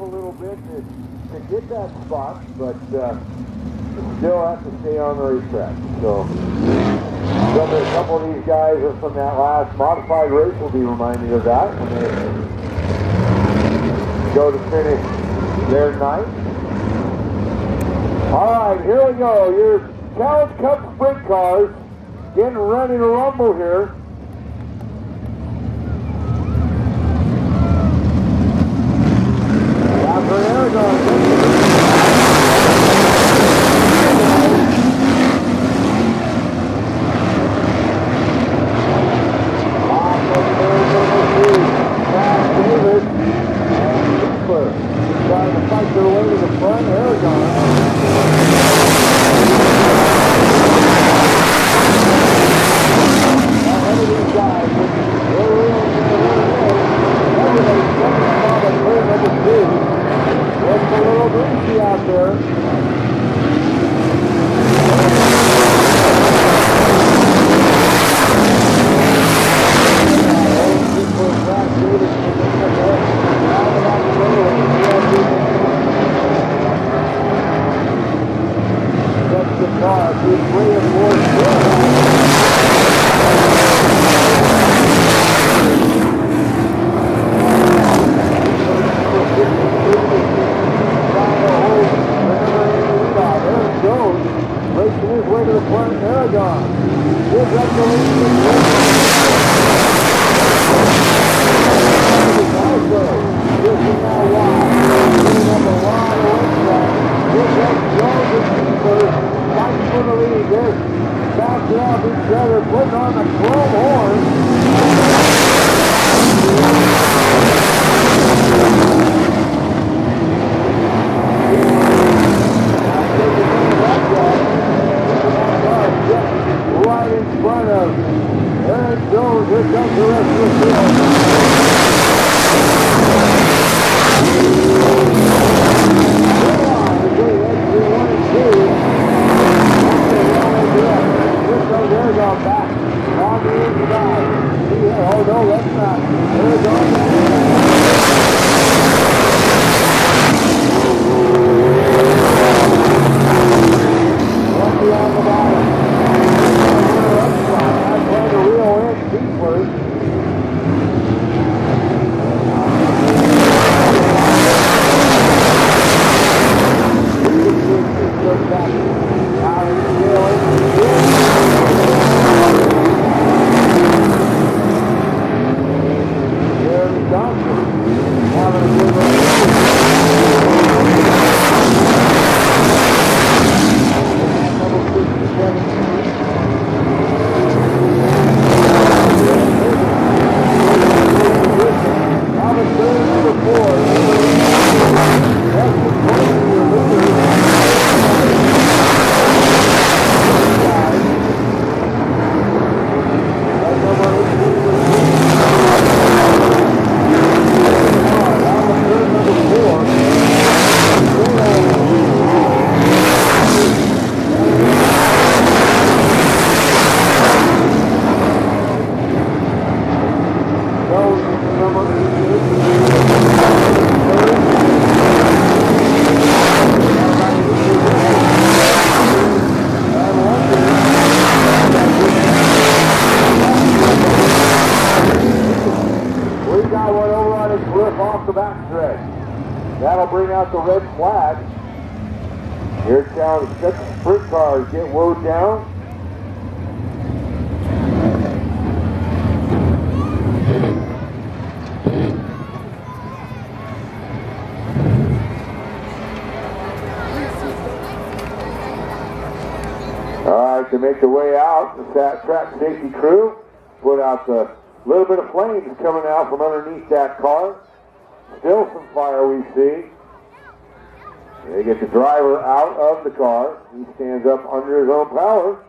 a little bit to, to get that spot, but uh, still have to stay on the racetrack. So, a couple of these guys are from that last modified race will be reminded of that when they go to finish their night. All right, here we go. Your Challenge Cup sprint cars getting ready to rumble here. Their way to the front. Aragon. Obrigado. Out the red flag. Here comes six sprint cars get woed down. All right, to make the way out, the track safety crew put out the little bit of flames coming out from underneath that car. Still some fire we see. They get the driver out of the car. He stands up under his own power.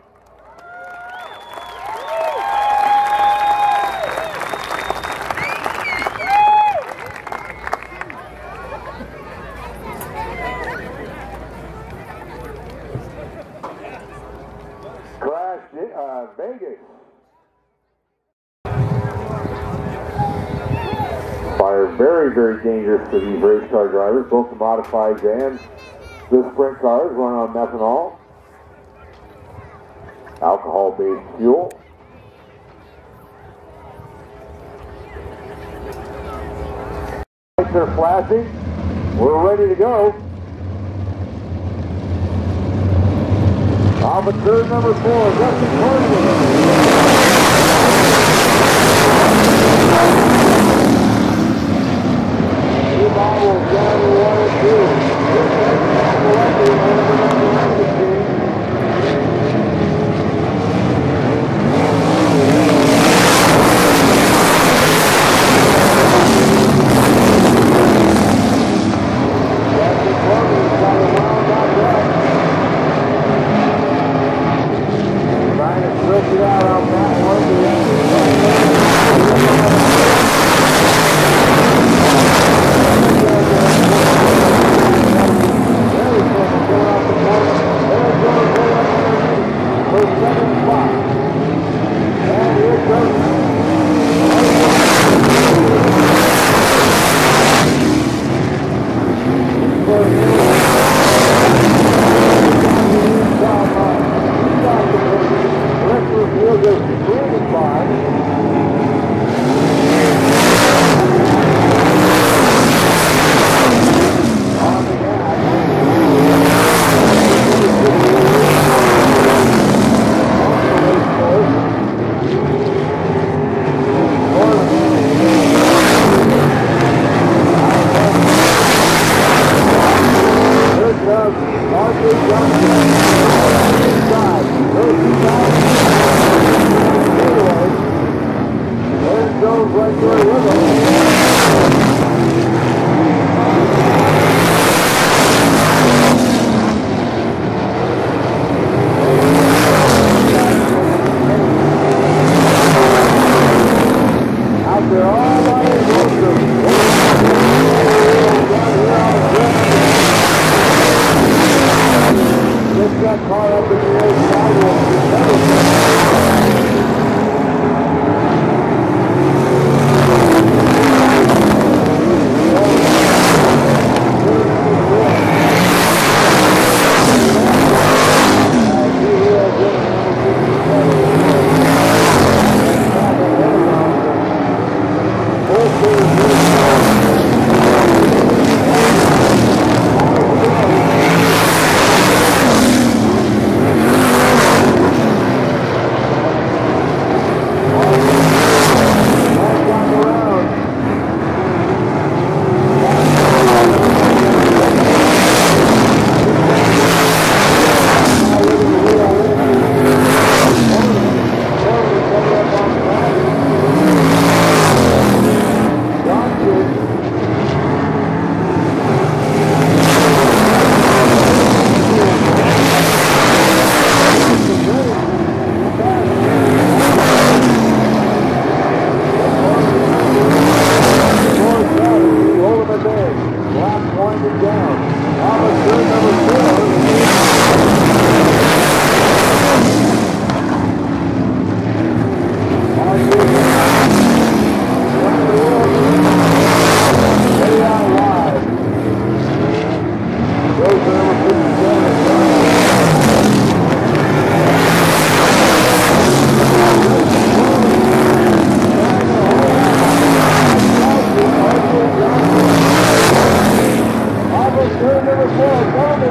Crash uh, Vegas. Fire very, very dangerous for these race car drivers, both the modifieds and the sprint cars run on methanol, alcohol-based fuel. Lights are flashing. We're ready to go. Turn number four, Justin Courtney. Model,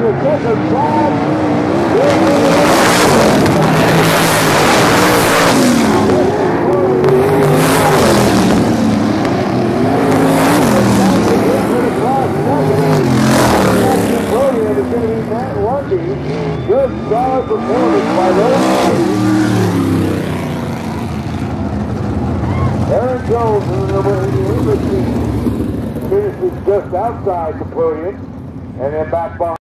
Second Good the number 88 machine finishes just outside the podium and then back behind.